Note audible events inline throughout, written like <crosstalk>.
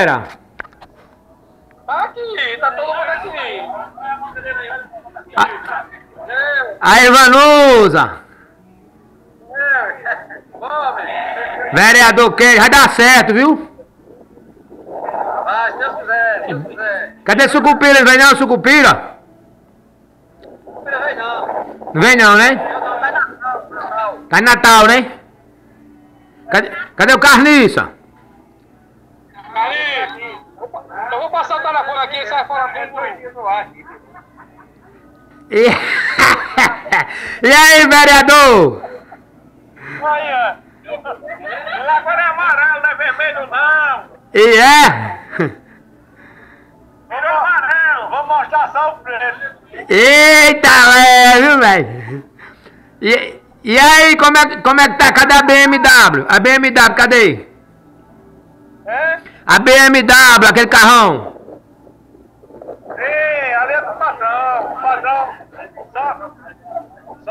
Era. Tá aqui, tá todo mundo aqui. A, É, a Ivanusa. é. Vereador Queijo, vai dar certo, viu? Vai, se Deus quiser, se Deus quiser. Cadê Sucupira? Não vem não, Sucupira? Não vem não. Não vem não, né? Eu não vai na não, não. Tá em Natal, né? Cadê, cadê o Carniça? Ali, eu vou passar o telefone aqui e sai fora tudo. E, <laughs> e aí, vereador? Aí, ó. Ele agora é amarelo, não é vermelho não. E é? É amarelo, vou mostrar só o preço. Eita, é, viu, velho? E, e aí, como é, como é que tá? Cadê a BMW? A BMW, cadê? É? A BMW, aquele carrão. Sim, ali é do patrão. O patrão só,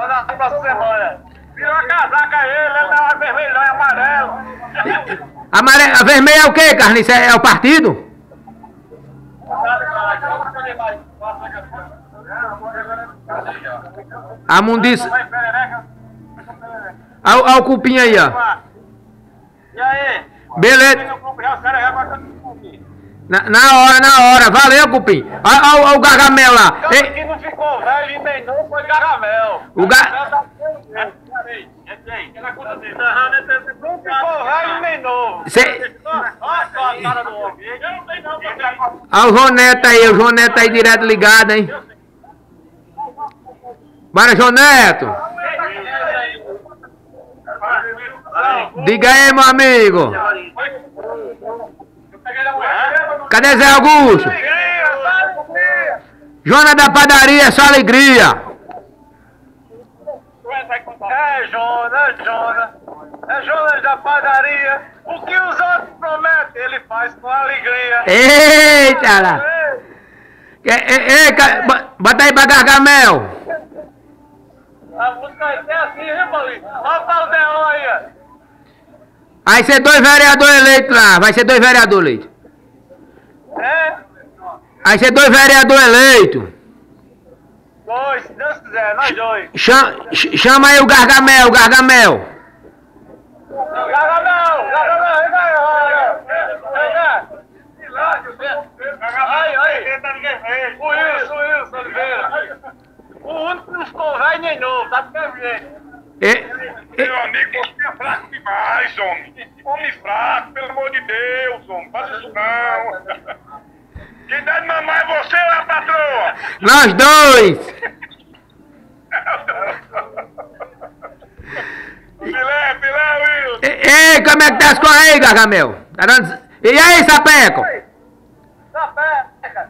só na próxima semana. Virou a casaca ele, ele é vermelho, não é amarelo. Amare... A vermelha é o quê, Carniça? É, é o partido? A perereca. Olha o- o cupim aí, ó. E aí? Beleza. Na, na hora, na hora. Valeu, cupim. Olha o gargamel lá. Então, Ei, não ficou velho e não foi caramel. O ga- Caramel tá cê- Olha o João Neto aí, o João Neto aí direto ligado, hein? Bora, João Neto. Diga aí, meu amigo. Cadê Zé Augusto? Joana da padaria, é só alegria. É Jonas, é Jonas. É Jonas da padaria. O que os outros prometem, ele faz com alegria. Eita lá. Ei, ei, ei, bota aí pra Gargamel. A música vai ser assim, viu, Paulinho? Olha o Deon aí. Vai ser dois vereadores eleitos lá. Vai ser dois vereadores eleitos. É? Vai ser dois vereadores eleitos. Dois, se Deus quiser, nós dois. Chama, ch- chama aí o Gargamel, o Gargamel. Gargamel, Gargamel, vem cá, vem cá. Aí, aí. O Wilson, o Wilson Oliveira. O único que não ficou velho nem novo, tá do mesmo jeito. Meu amigo, você é fraco demais. Homem fraco, pelo amor de Deus, homem. Faça isso não. Quem dá de mamar é você ou a patroa? Nós dois. Filé, filé, Wilson. E- Ei, como é que tá as coisas aí, Gargamel? Tá dando... E aí, Sapeco? Perto.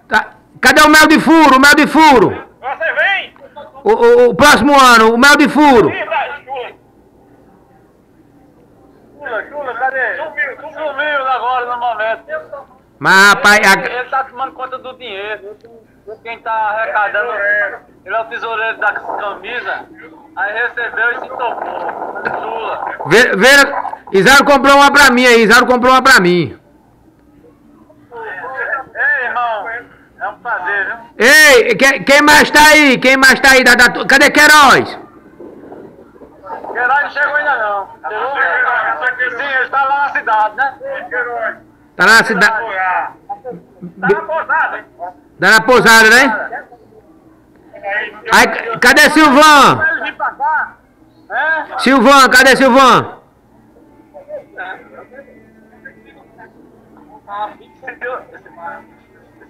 Tá- Cadê o mel de furo, o mel de furo? Você vem? O, o- o próximo ano, o mel de furo. Chula. Chula, cadê? Sumiu, sumiu agora no momento. Mas, rapaz, a- ele tá tomando conta do dinheiro. Quem tá arrecadando, ele é o tesoureiro da camisa. Aí recebeu e se tocou. Chula. Ve- Vera, Isauro comprou uma pra mim aí, Isauro comprou uma pra mim. Ei, irmão. É um prazer, viu? Ei, que- quem mais tá aí? Quem mais tá aí? Da, da, cadê Queiroz? Queiroz não chegou ainda não. Chegou? Sim, ele tá lá na cidade, né? Tá na cidade. Tá na pousada, hein? Tá na pousada, né? Aí, cadê. É? Silvan, cadê Silvan?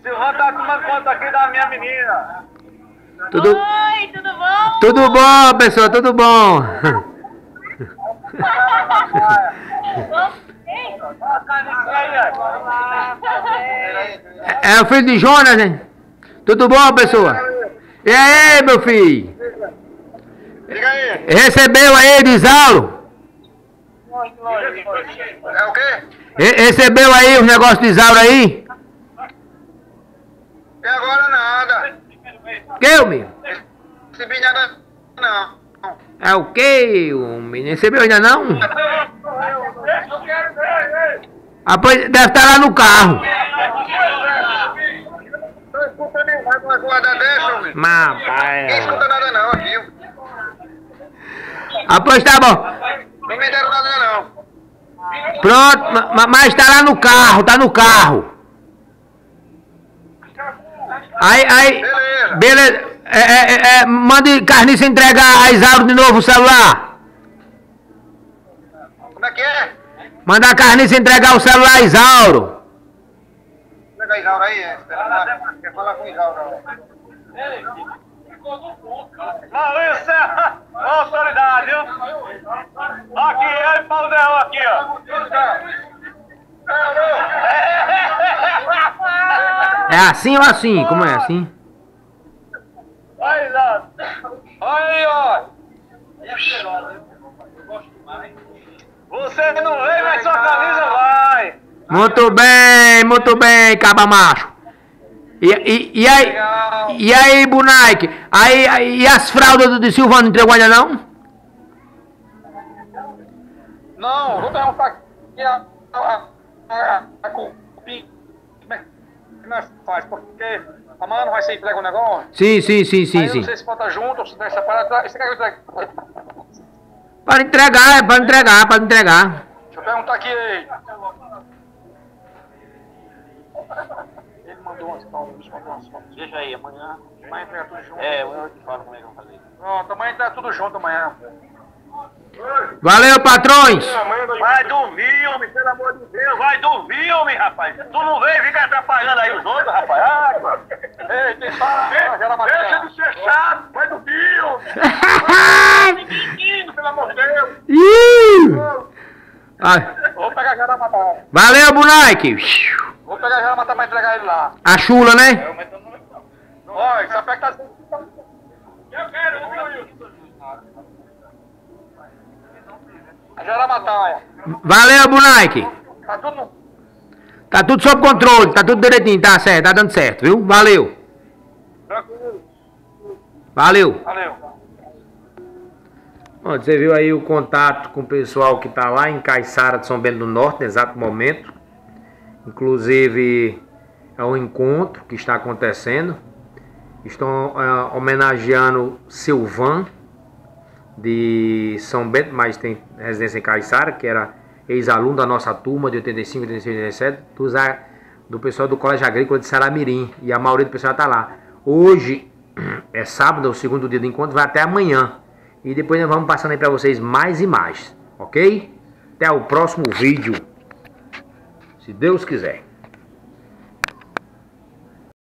Silvão tá tomando conta aqui da minha menina. Tudo, Oi, tudo bom? tudo bom, pessoal, tudo bom. É o filho de Jonas, hein? Tudo bom, pessoal? E aí, meu filho? Diga aí. Recebeu aí de Isauro? É o quê? Re- Recebeu aí os negócios de Isauro aí? E agora nada. Que, meu? Recebi nada, não. É o que, homem? Recebeu ainda não? <laughs> Ah, pois deve estar lá no carro. Não escuta nem mais uma guarda dessa, homem. Mas, Ninguém escuta nada não aqui. Ah, pois tá bom. Não me deram nada não. Pronto, ma- ma- mas tá lá no carro, tá no carro. Aí, aí. Beleza. Beleza. É, é, é, é, mande Carniça entregar a Isauro de novo o celular. Como é que é? Manda a Carniça entregar o celular a Isauro. Pega a Isaura aí, é. Espera lá. Quer falar com a Isaura? Não, isso é autoridade, viu? Aqui, é o pau dela aqui, ó. É assim ou assim? Como é assim? Aí, Zé. Aí, ó. Você não vem, mas sua camisa vai. Muito bem, muito bem, caba macho. E, e, e aí, Legal. e aí, Bunaique? Aí, aí, e as fraldas do de Silvano não entregou ainda não? Não, vou perguntar aqui a, a, a, a cupim. Como é que nós faz? Porque amanhã não vai ser entregue o negócio. Sim, sim, sim, Aí sim, eu sim. não sei se bota junto se der separado. Você quer que eu entregue? Pode entregar, é, pode entregar, pode entregar. Deixa eu perguntar aqui. Ele mandou umas fotos. Deixa aí, amanhã. Amanhã entrega tudo junto. É, eu te falo como é que eu vou fazer. Pronto, amanhã entrega tudo junto amanhã. Valeu, patrões! Vai dormir, homem, pelo amor de Deus. Vai dormir, homem, rapaz. Tu não vem ficar atrapalhando aí os outros, rapaz. Ah. Ei, tem fala, gera Deixa matéria. de ser chato, vai dormir, homem. Menino, pelo amor de Deus. Ih! Ai, Vou pegar gera matéria. Valeu, Bunaique! Vou pegar gera matéria pra entregar ele lá. A chula, né? Olha, esse aspecto tá... Eu quero um, Wilson. Gera matéria. Valeu, Bunaique! Tá tudo no... Tá tudo sob controle, tá tudo direitinho, tá certo, tá dando certo, viu? Valeu! Tranquilo. Valeu! Valeu. Bom, você viu aí o contato com o pessoal que está lá em Caiçara de São Bento do Norte, no exato momento. Inclusive, é um encontro que está acontecendo. Estão ah, homenageando Silvan, de São Bento, mas tem residência em Caiçara, que era ex-aluno da nossa turma de 85, 86, 87, dos a- do pessoal do Colégio Agrícola de Saramirim. E a maioria do pessoal está lá. Hoje <clears throat> é sábado, é o segundo dia do encontro, vai até amanhã. E depois nós vamos passando aí para vocês mais e mais, ok? Até o próximo vídeo, se Deus quiser.